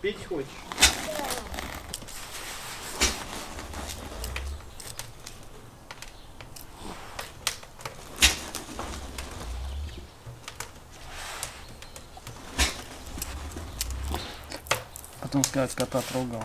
Пить хочешь? Потом сказать, кота трогал.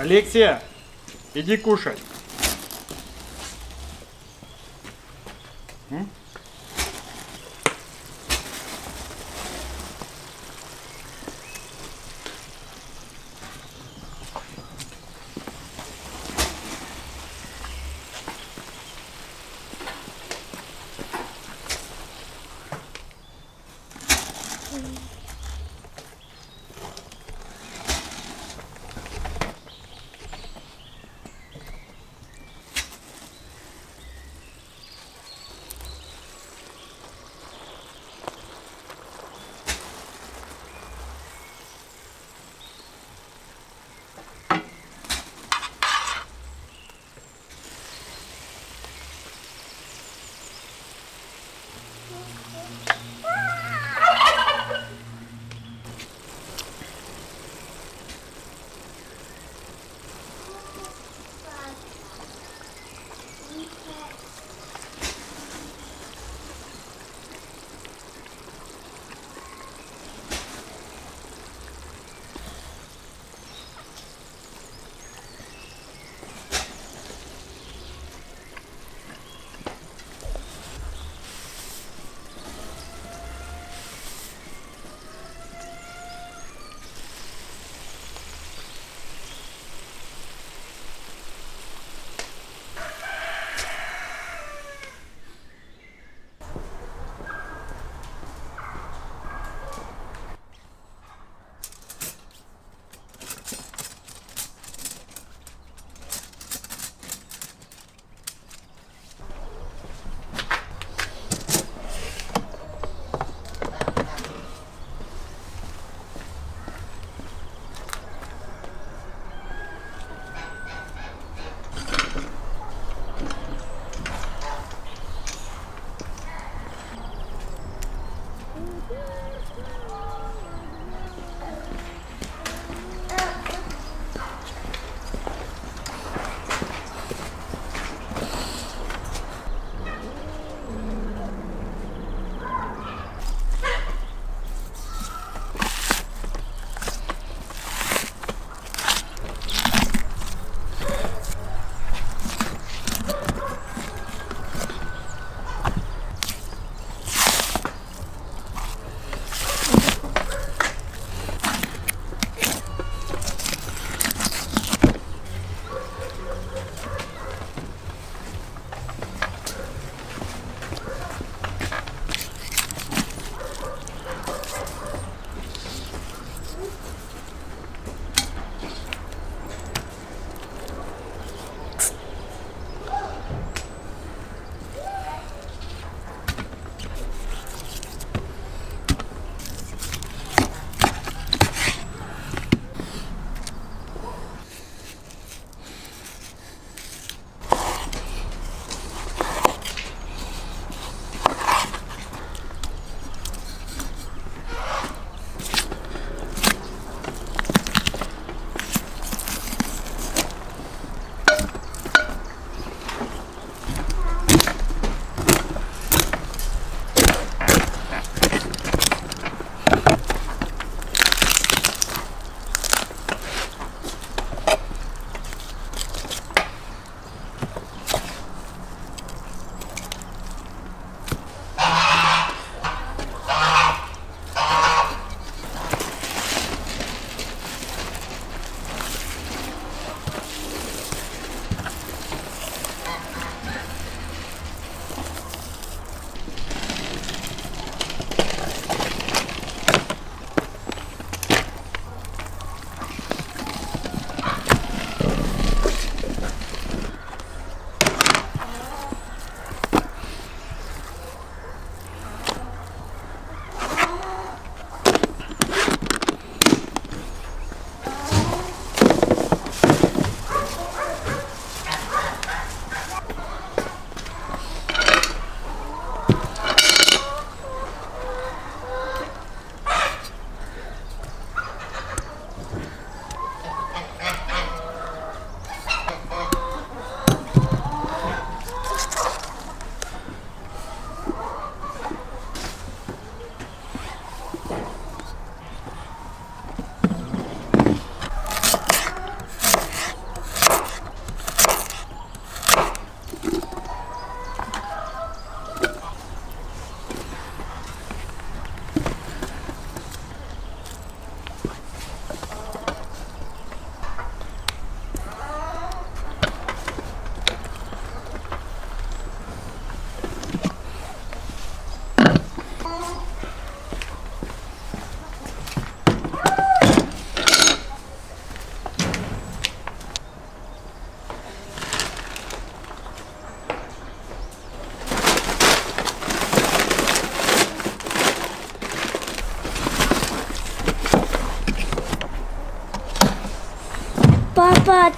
Алексия, иди кушать.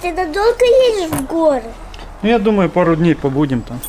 Ты надолго едешь в горы? Ну, я думаю, пару дней побудем там.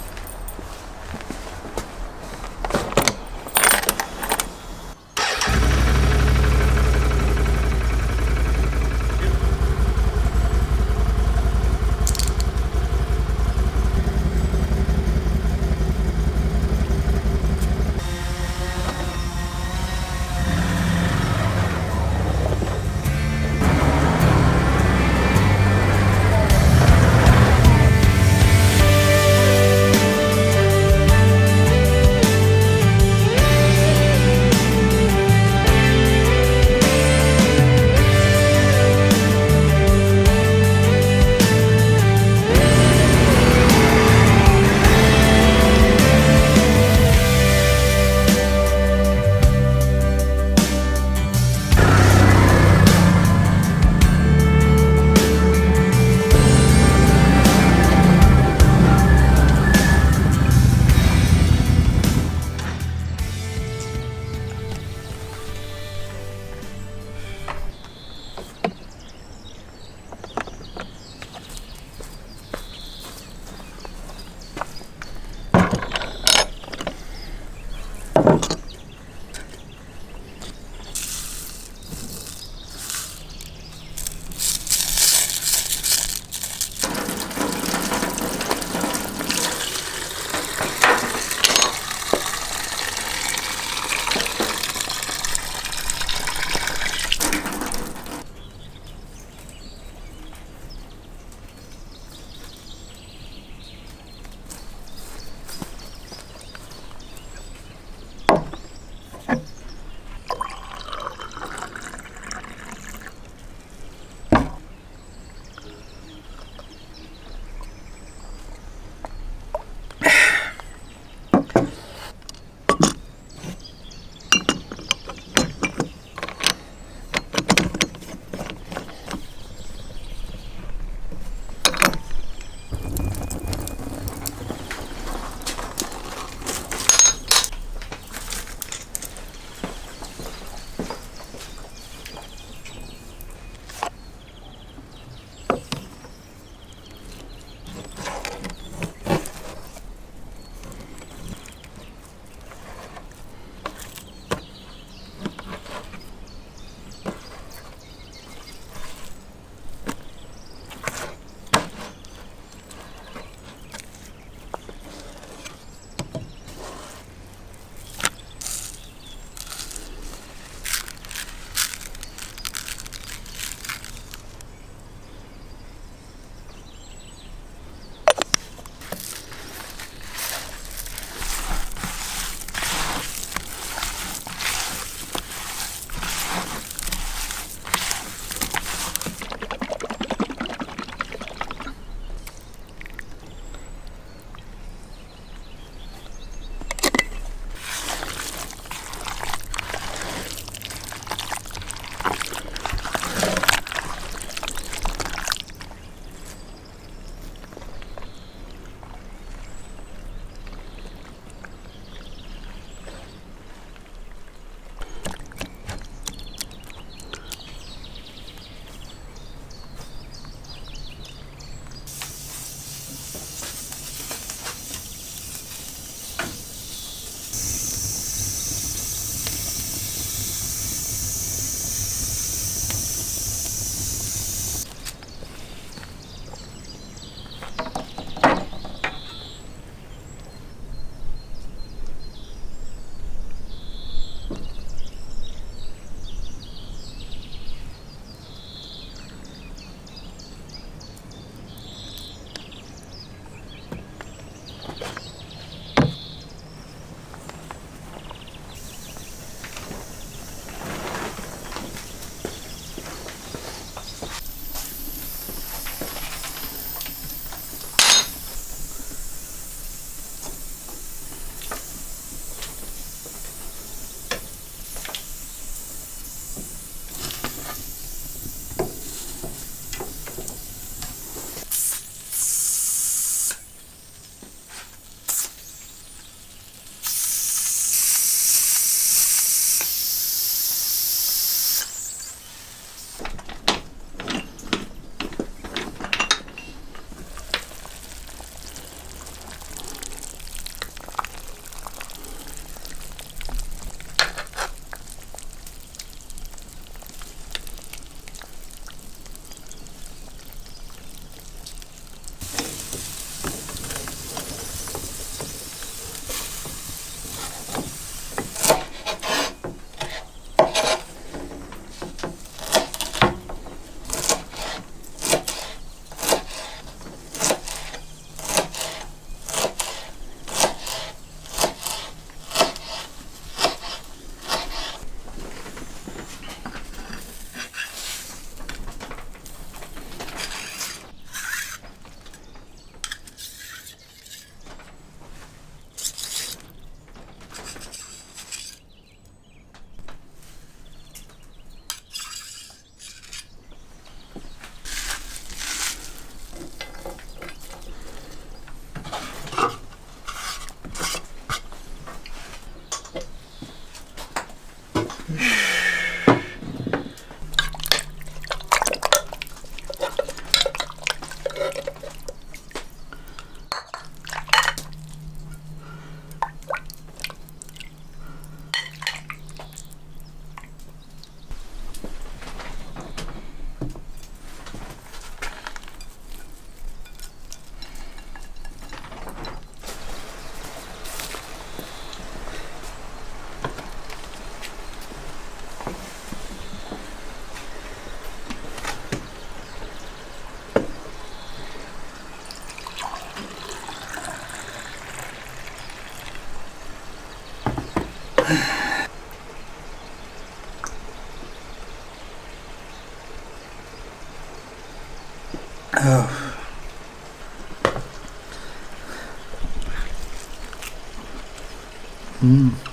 Mm.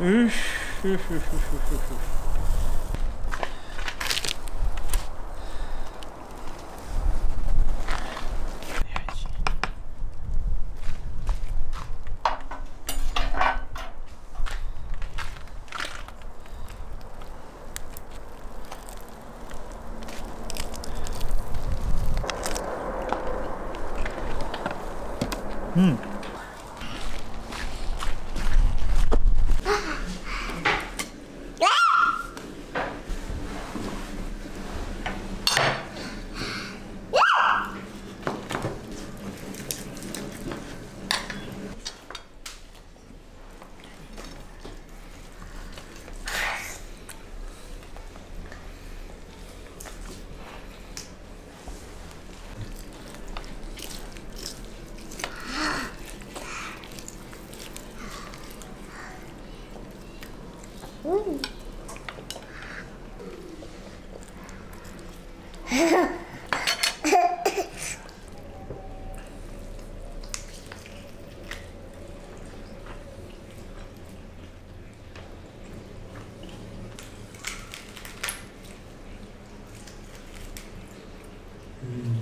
Ixi, ixi, ixi, ixi, ixi. Mm.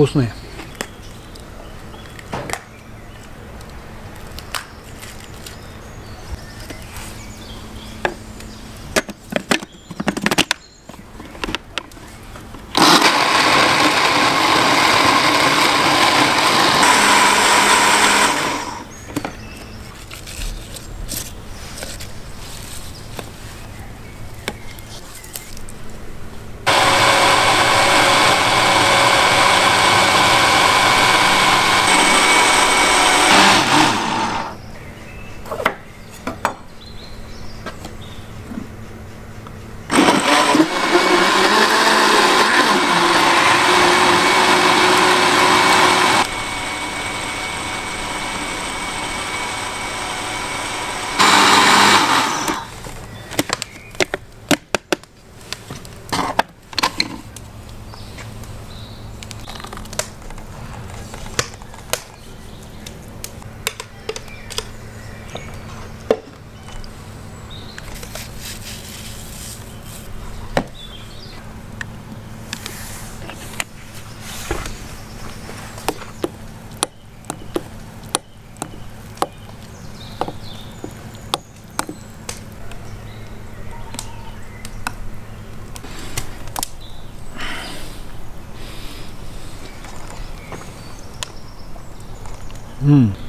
Вкусные. Mm.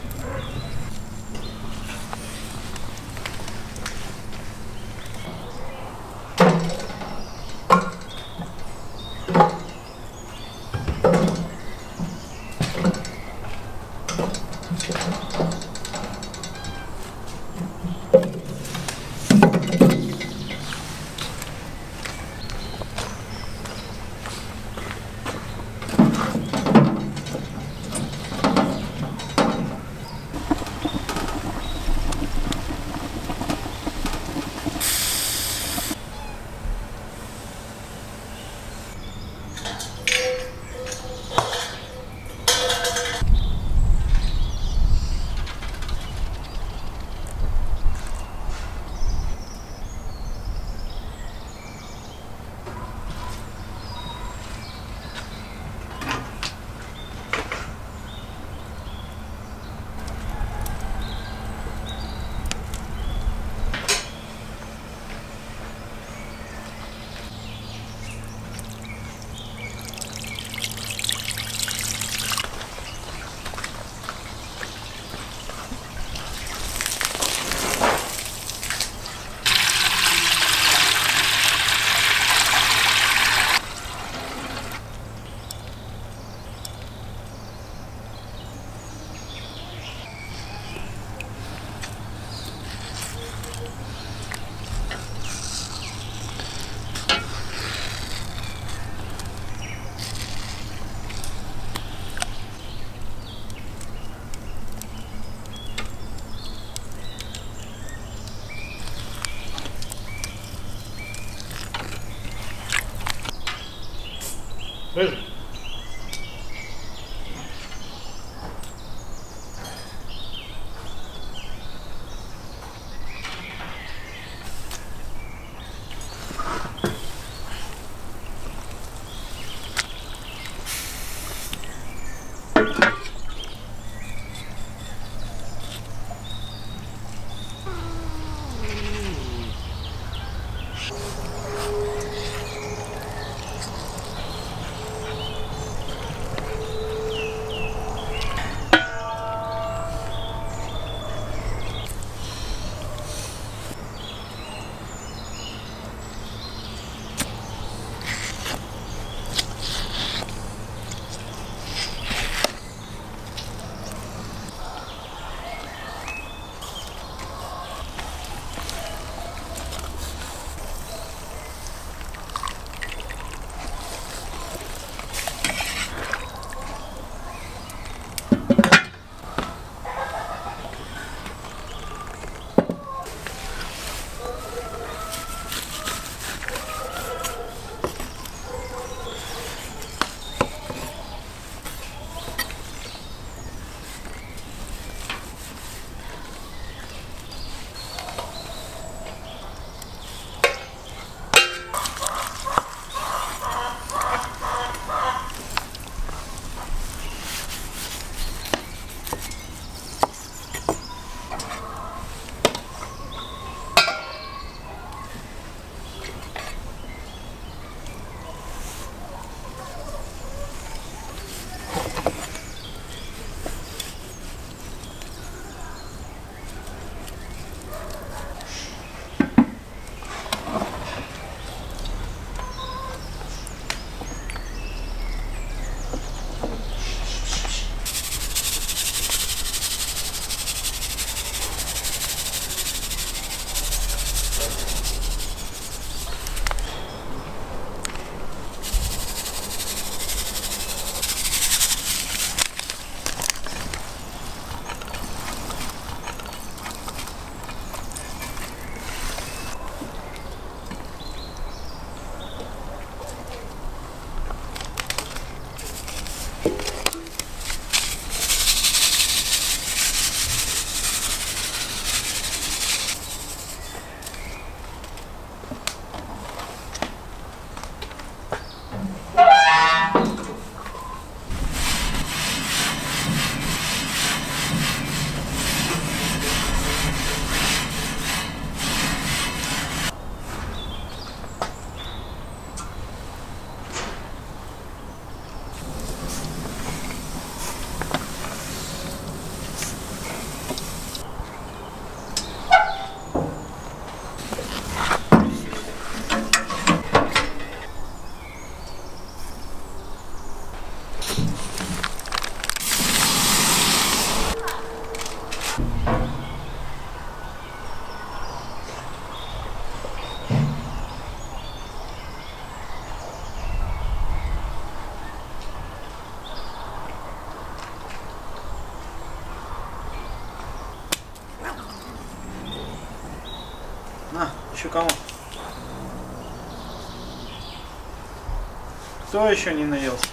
Еще кому? Кто еще не наелся?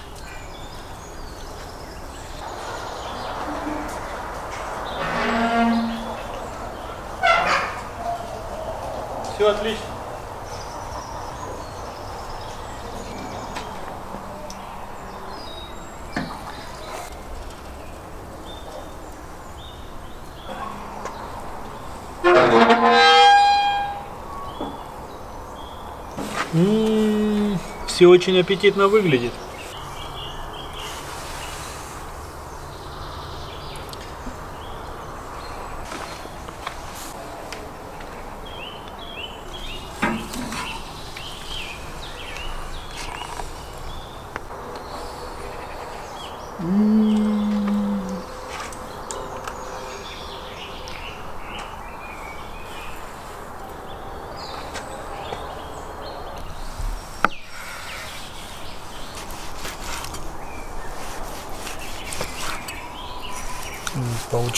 Все отлично. Все очень аппетитно выглядит.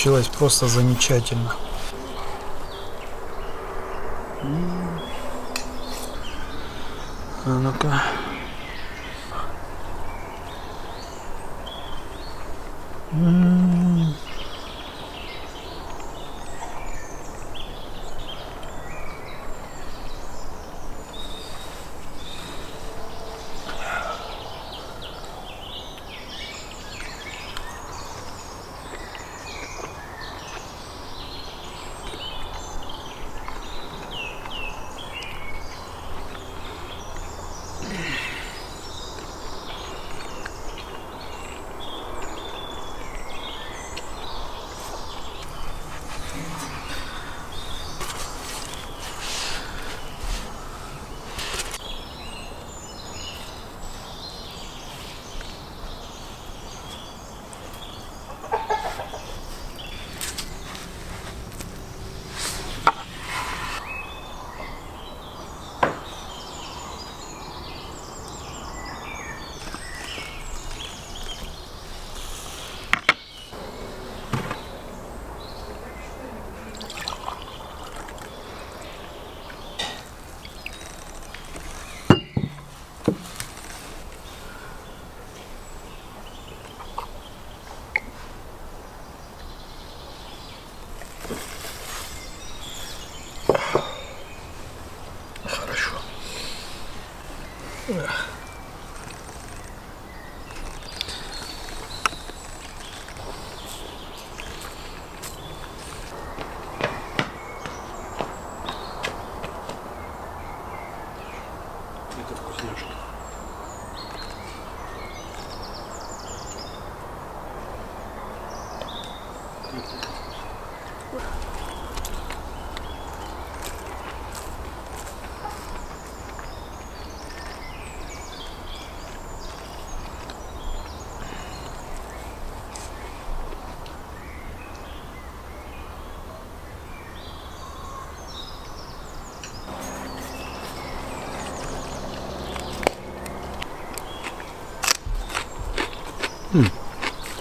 Получилось просто замечательно.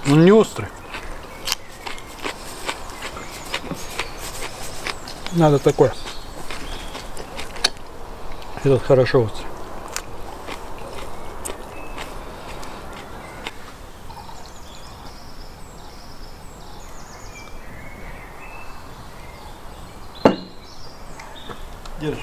Он не острый. Надо такой. Этот хорошо острый. Держи.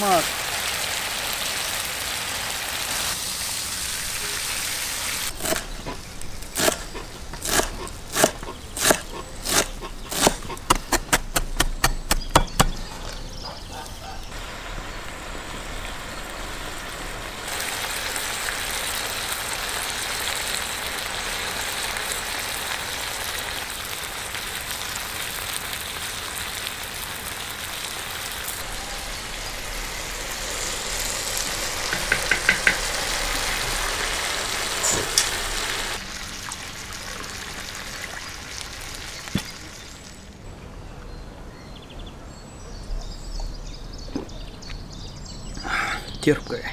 much. Терпкое.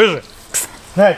Рыжий. На,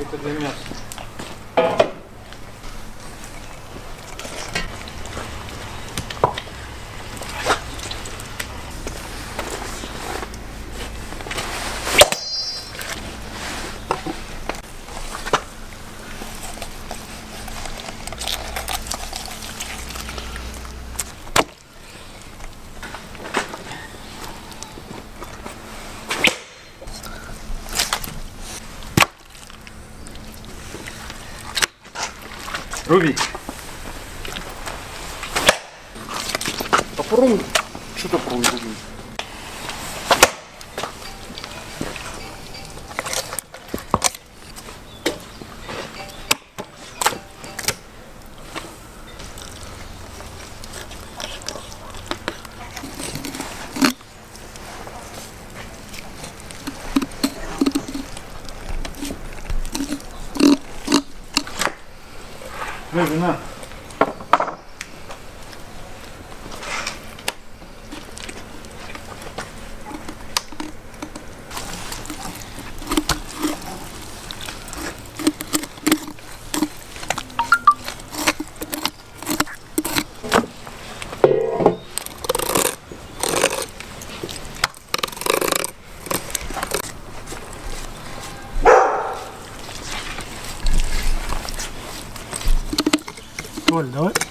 это для мяса. 你们呢？На. Толь, давай.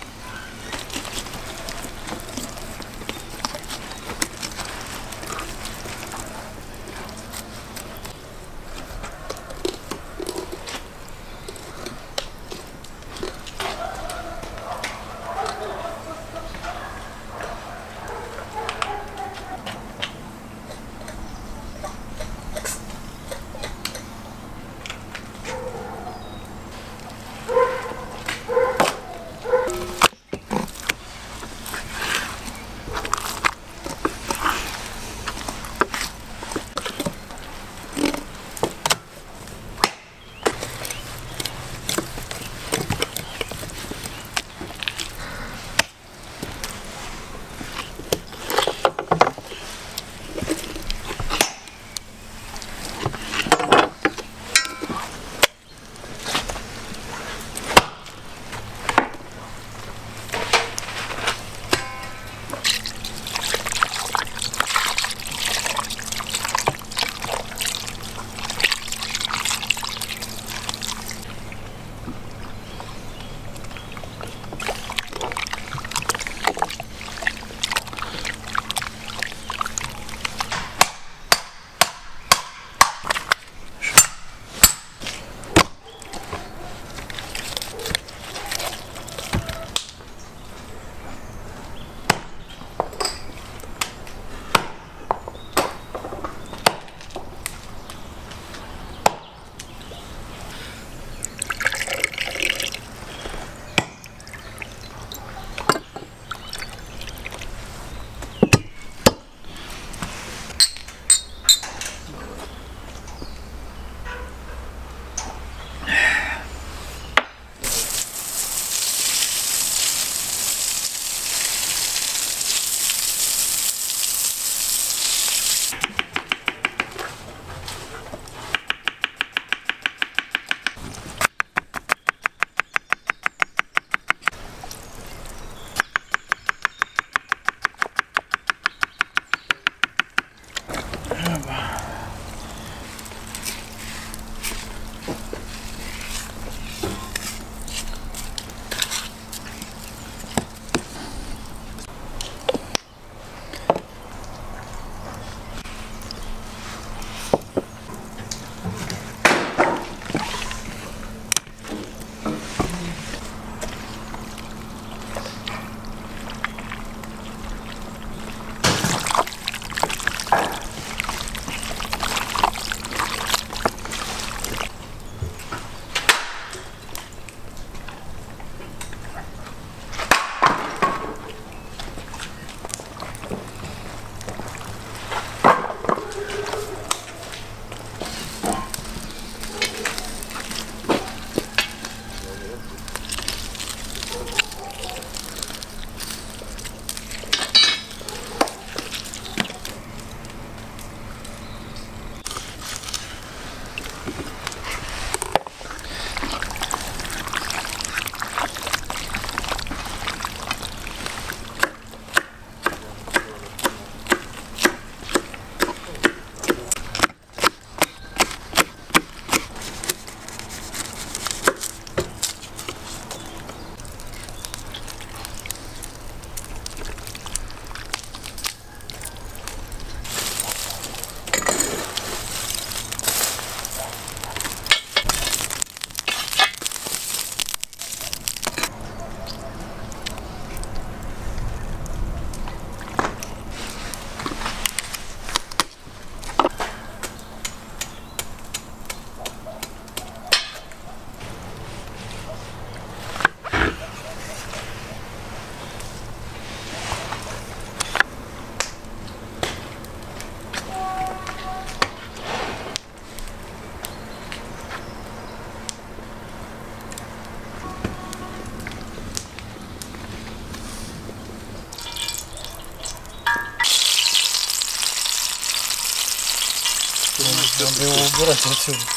Надо его убирать отсюда. Опачки.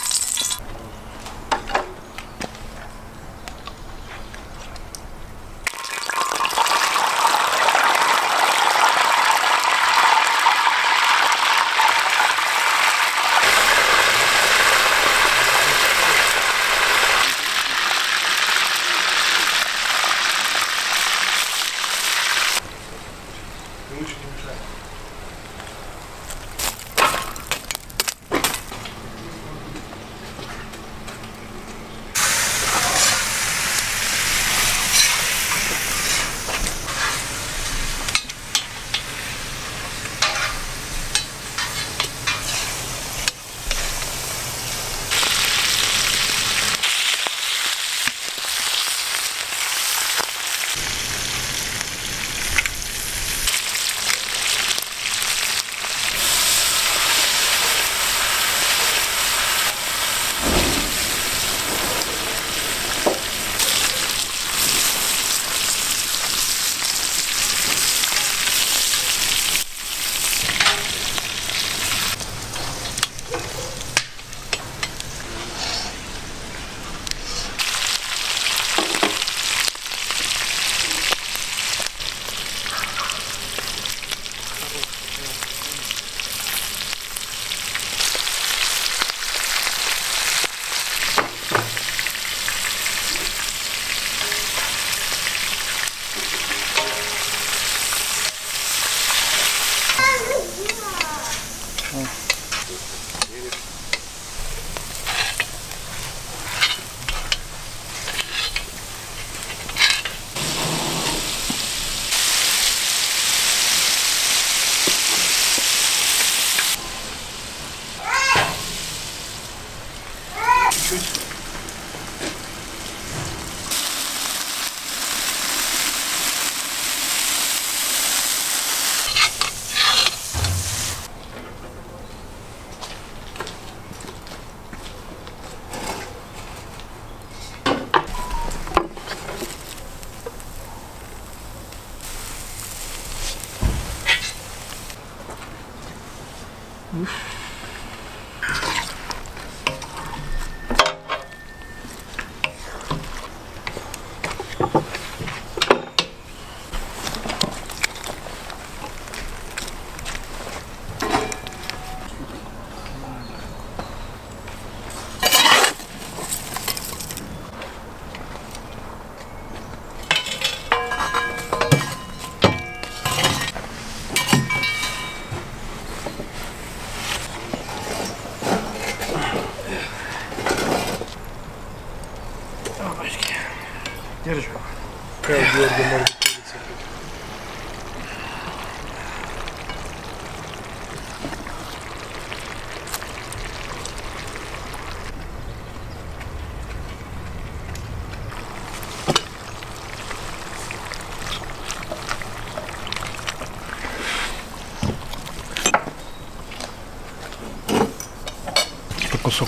Что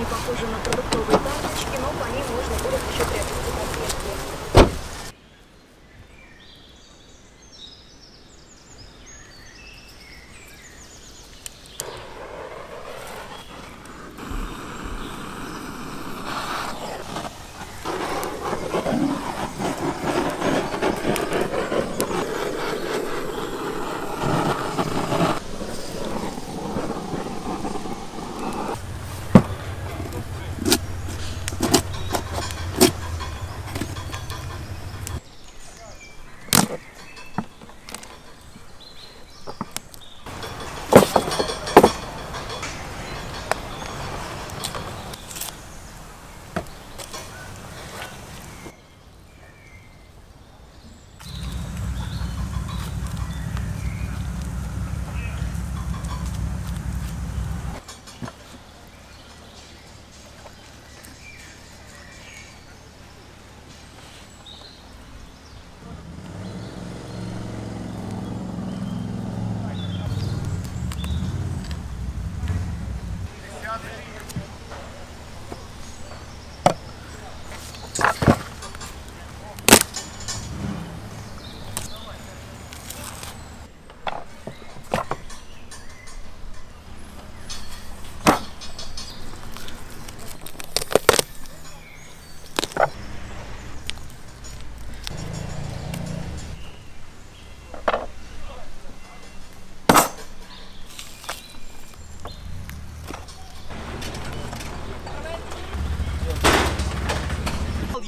Они похожи на продуктовые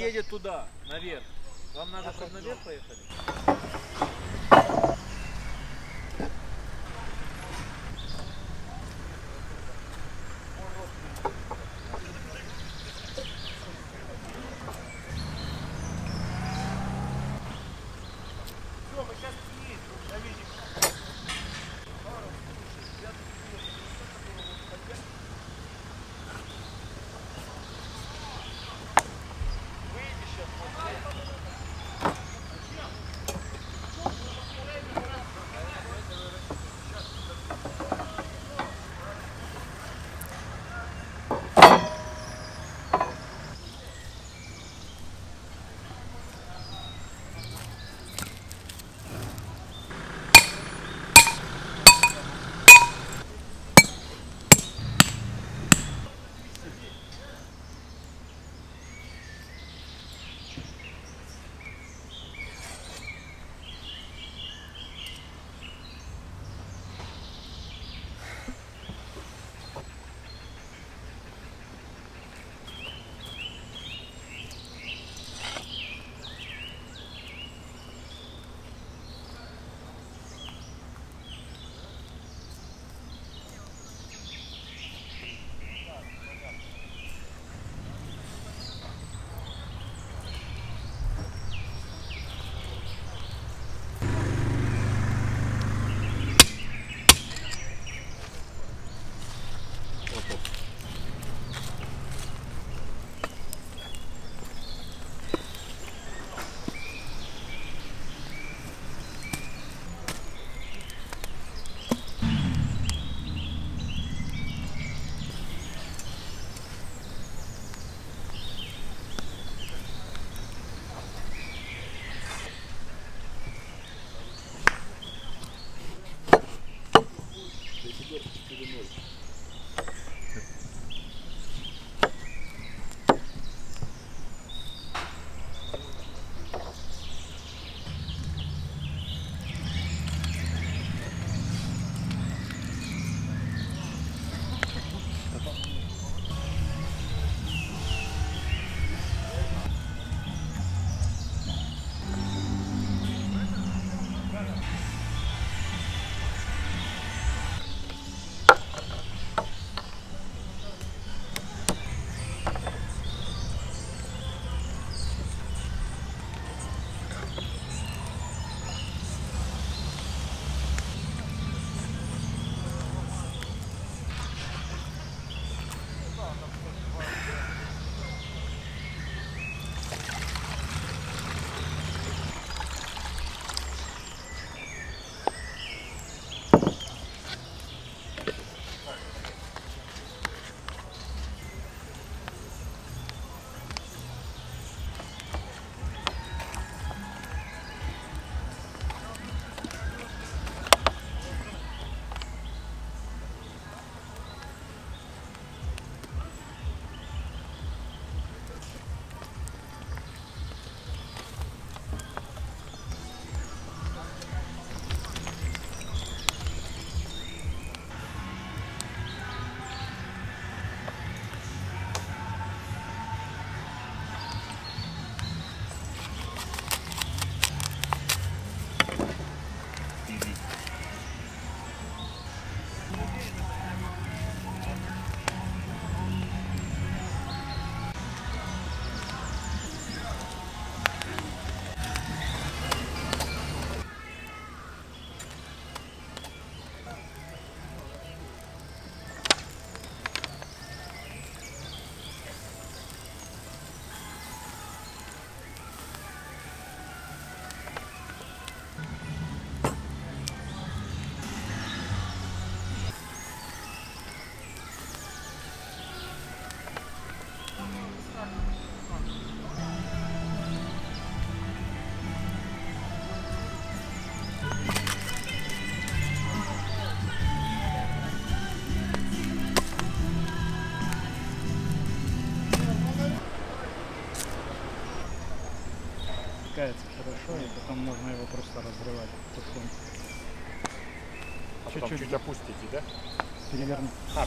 едет туда, наверх. Вам надо, чтобы наверх поехали? Потом можно его просто разрывать. потихоньку. А потом Чуть-чуть. чуть опустите, да? Переверни. А,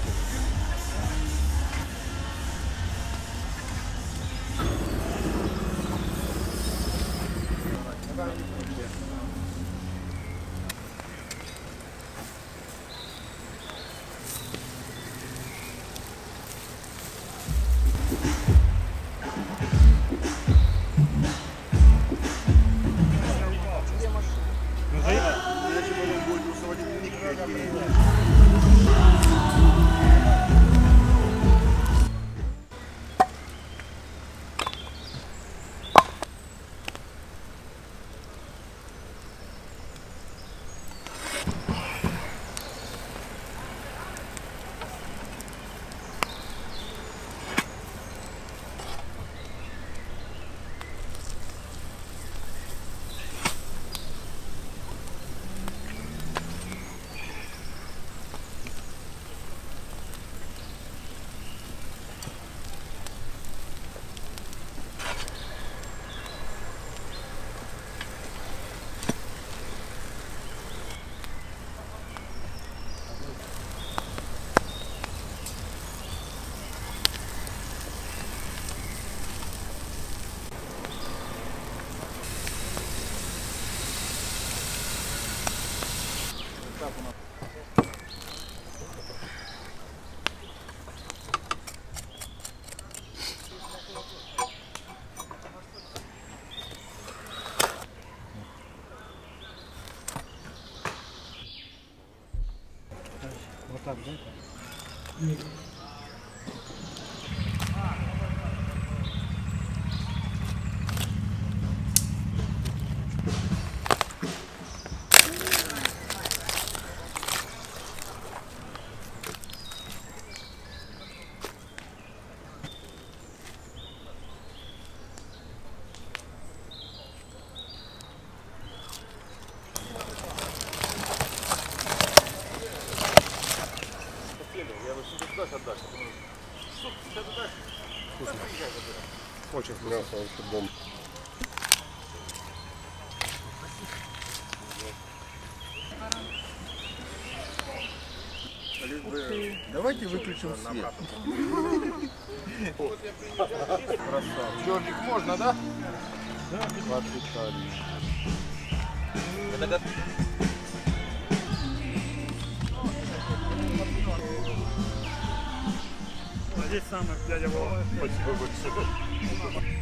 очень вкусно. Давайте выключим свет. Джорджик, можно, да? Да. Здесь самое, дядя Вова. Спасибо большое.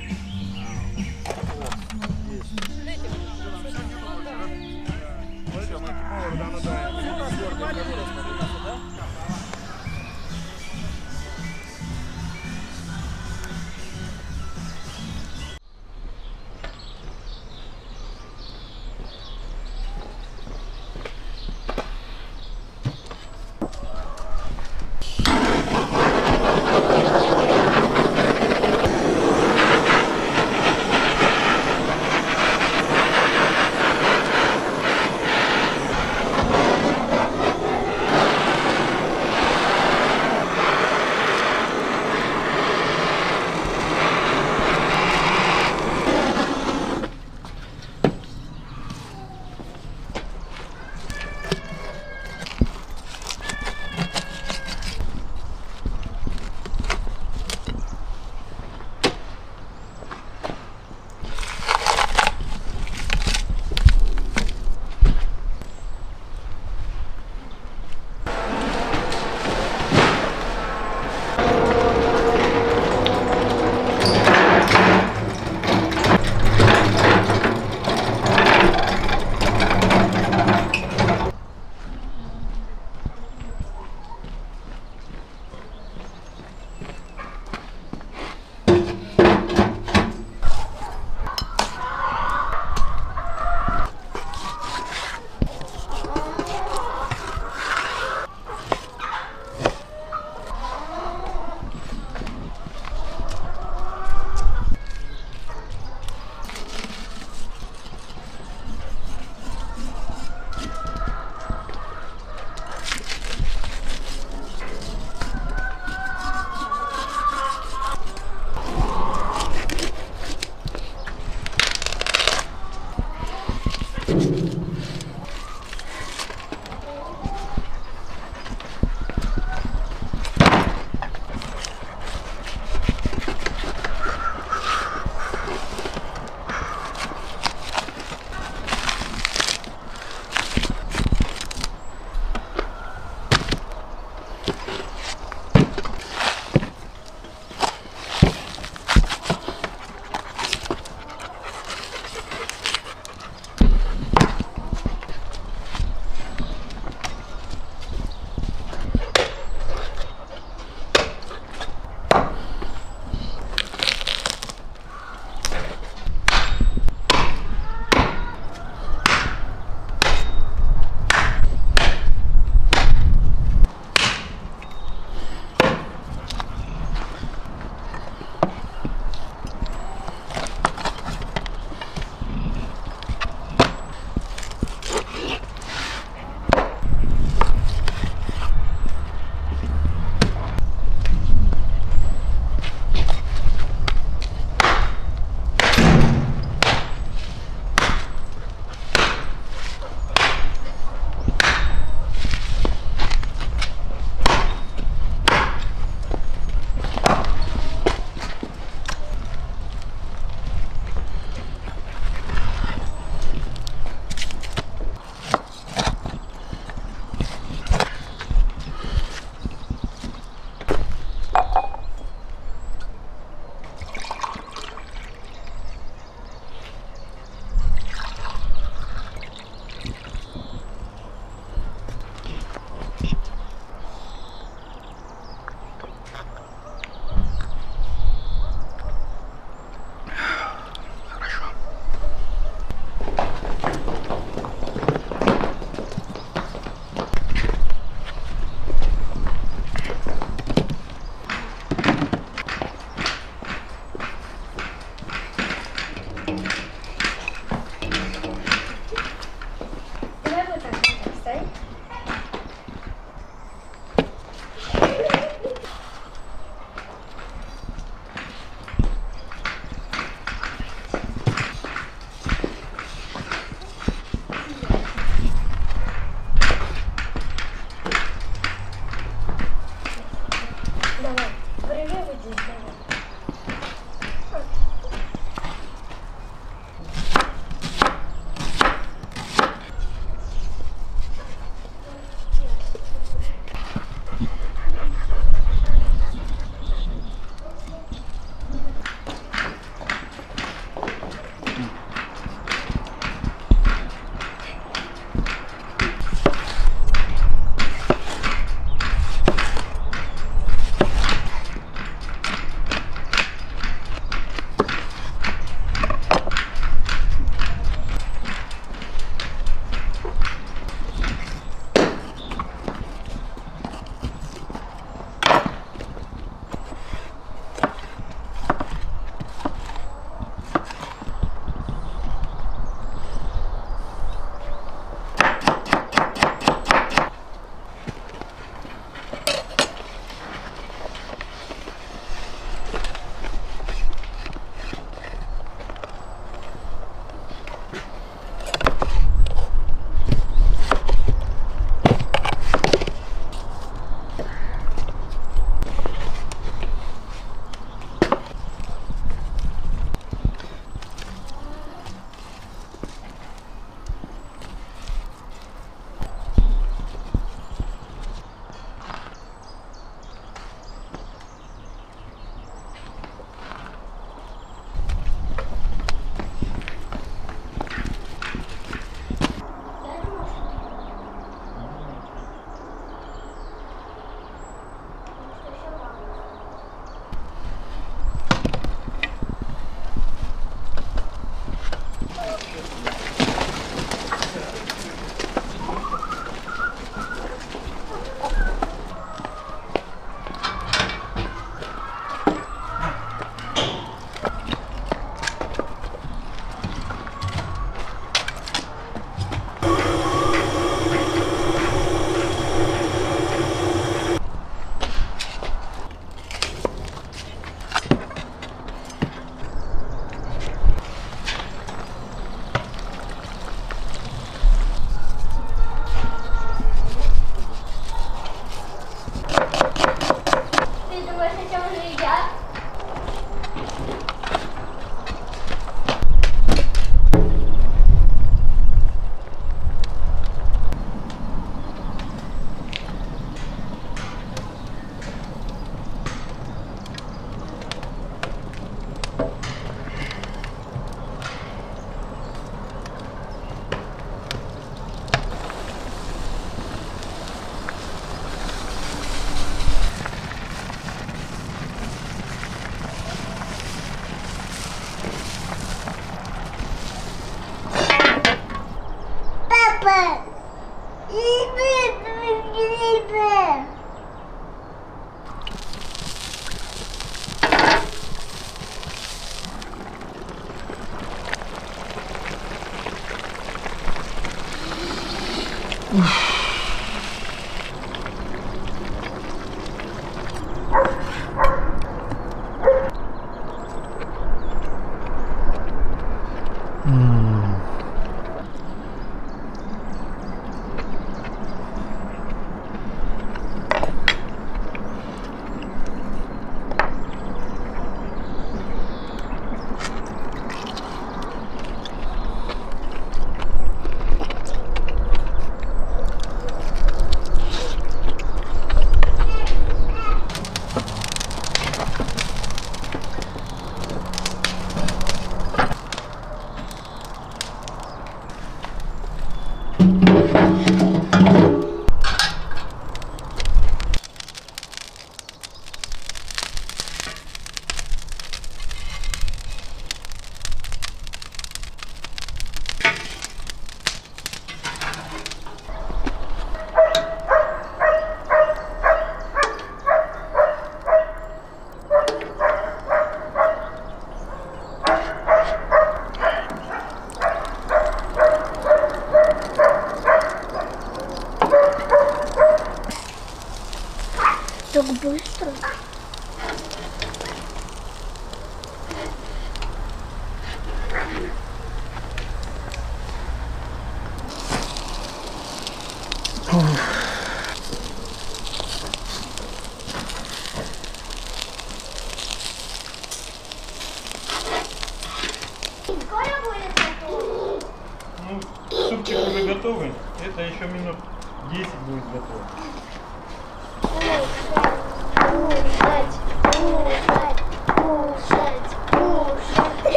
Thank you.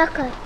Какое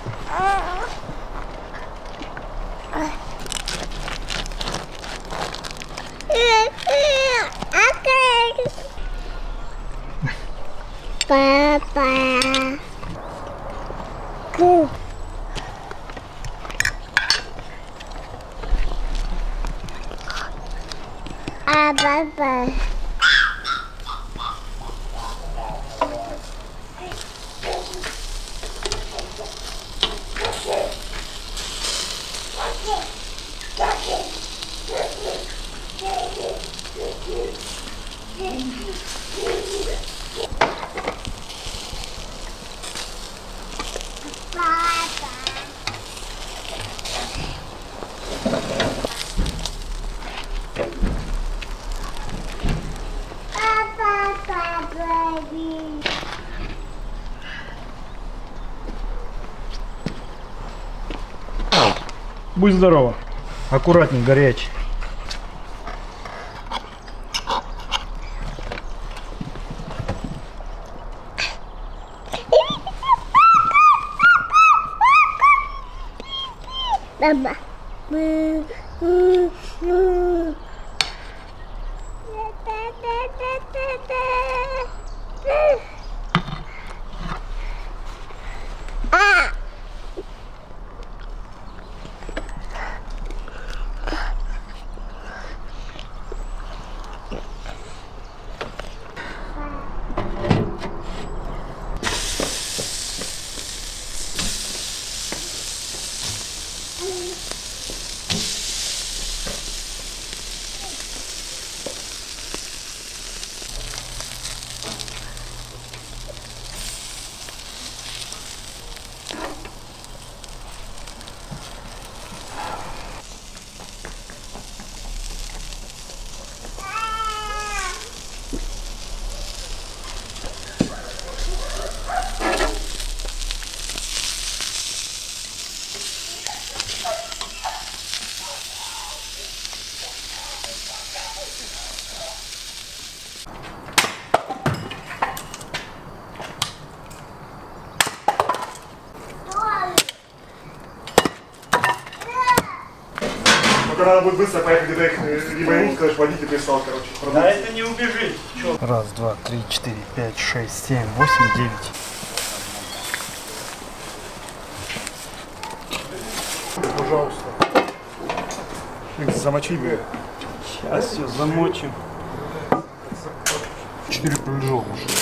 Будь здорова. Аккуратней, горячий. Мама. Надо будет быстро поехать, где-то их либо ему сказать, водитель прислал, короче. Да продукцию. это не убежит. Чё? Раз, два, три, четыре, пять, шесть, семь, восемь, девять. Пожалуйста. Их замочить бы. Сейчас все замочим. Четыре пролежал уже.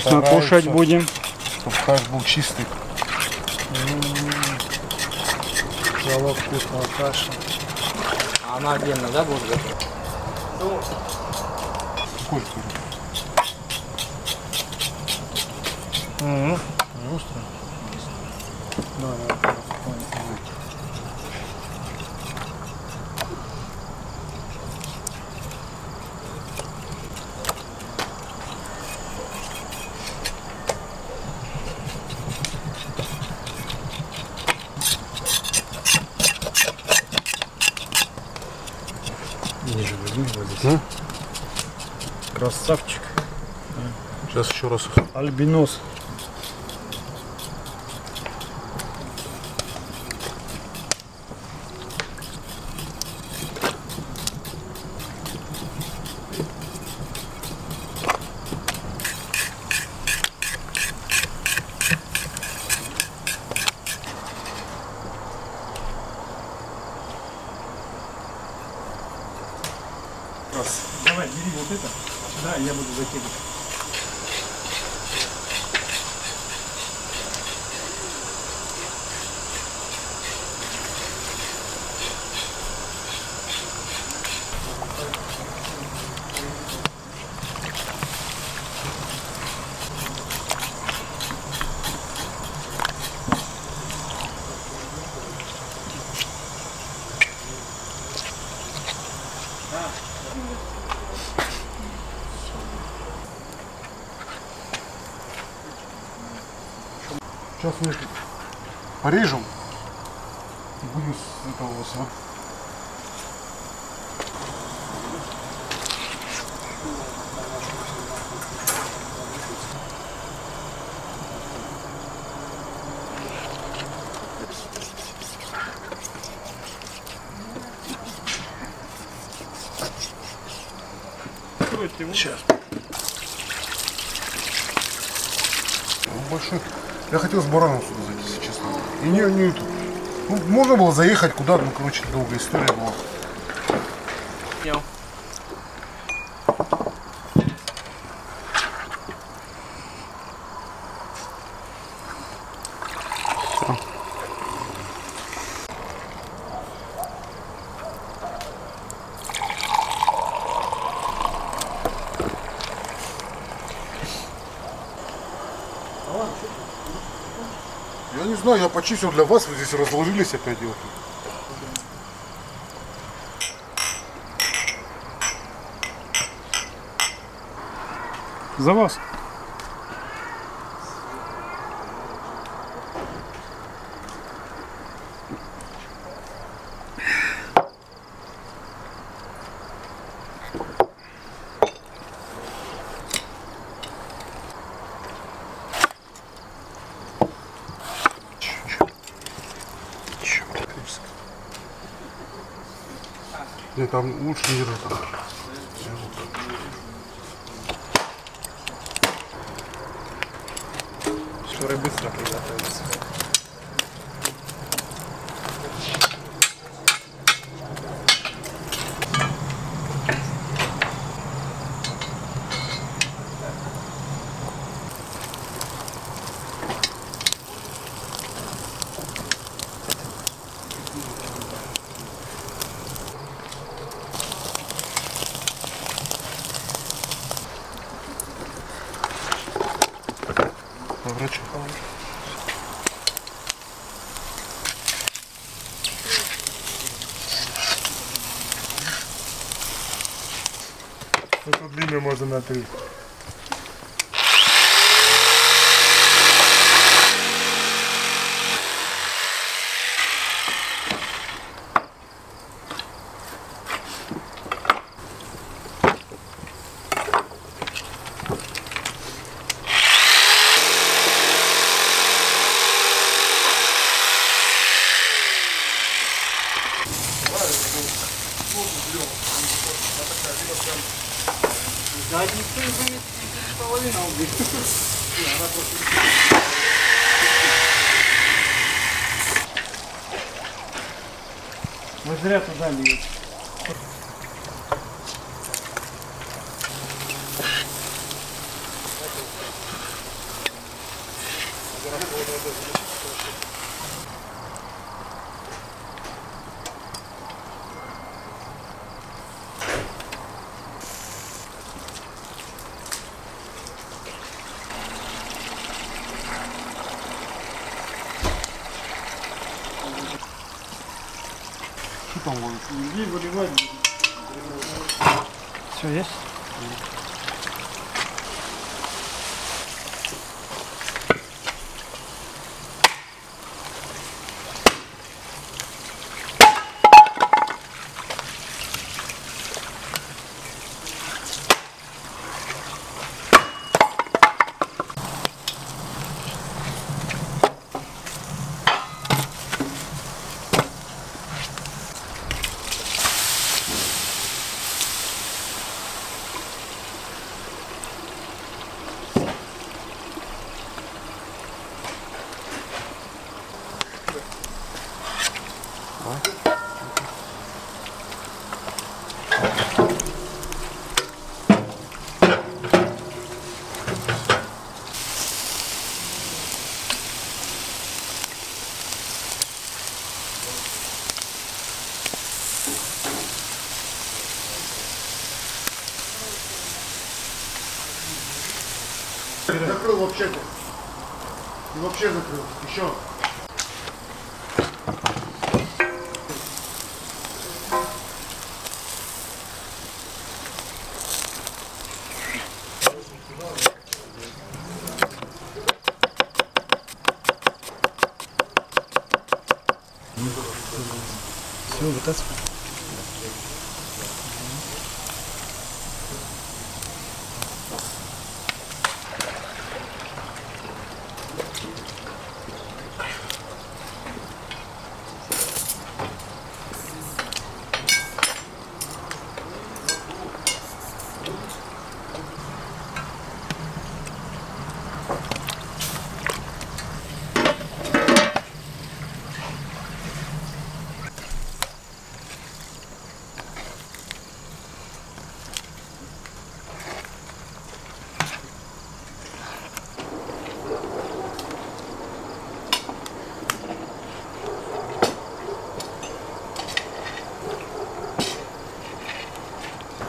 Вкусно кушать будем. Чтобы каш был чистый. Залог вкусного каша. А она отдельно, да, будет готова? Сколько? Угу. Да, да, да, понял. Ниже возьми вот здесь. Красавчик. Сейчас еще раз. Альбинос. удар, ну короче, долгая история была. Понял. Я не знаю, я почистил для вас, вы здесь разложились опять делать. За вас. Ну, там лучше не работает. Hallelujah. Закрыл вообще. И вообще закрыл.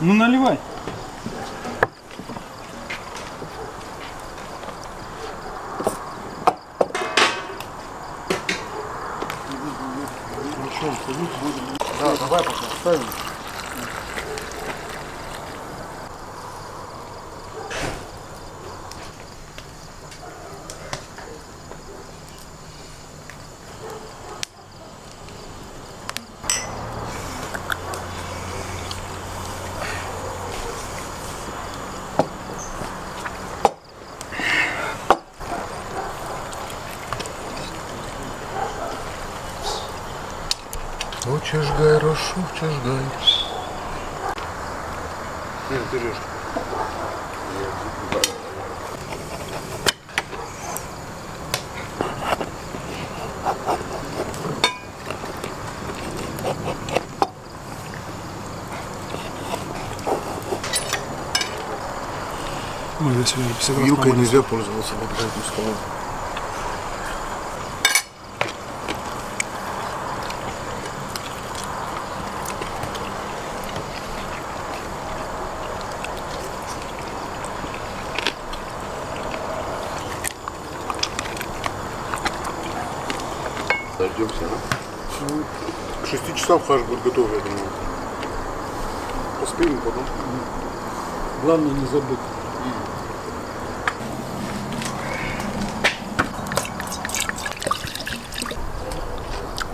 Ну наливай. Да, давай пока оставим. Хочешь гай, хочешь гай. Нет, ты режь. Ой, я сегодня 50 раз Вилкой нельзя пользоваться вот этим столом. Дождемся, а? К шести часам хаш будет готов, я думаю. Поспеем потом. Главное не забыть.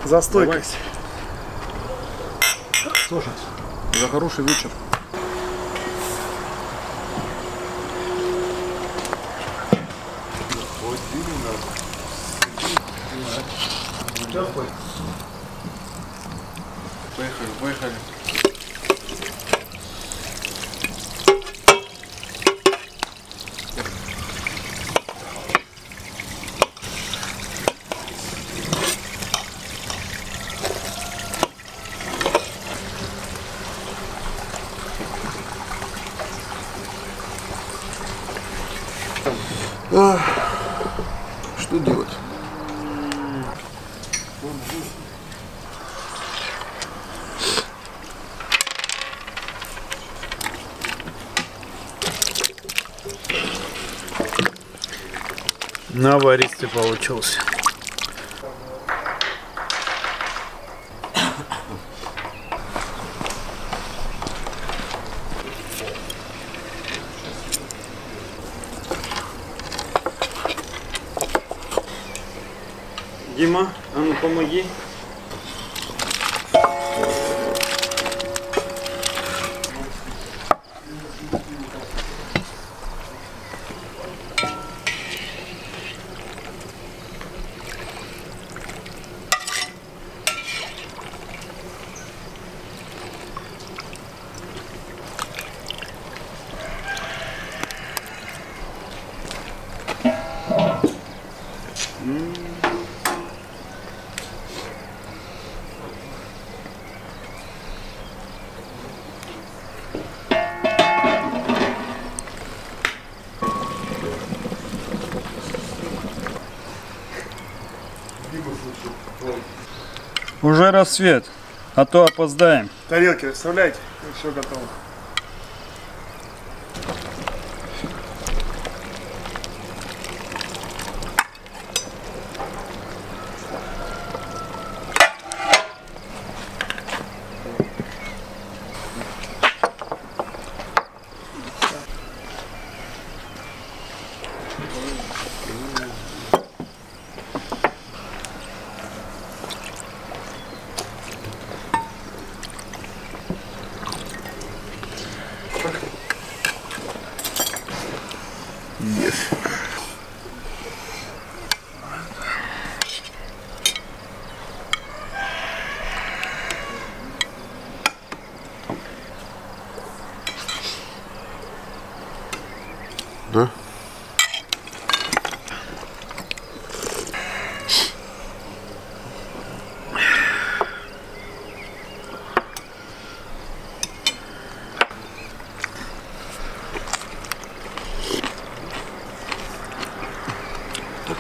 За стойкой. Слушай, за хороший вечер. Поехали, поехали. Ах, Что делать? Наваристый получился. Дима, а ну помоги. Уже рассвет, а то опоздаем. Тарелки расставляйте, все готово.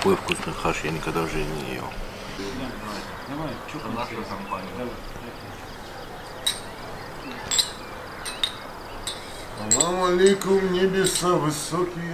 такой вкусный в жизни не ел. Давай, компания? Давай. Салам алейкум, небеса высокие.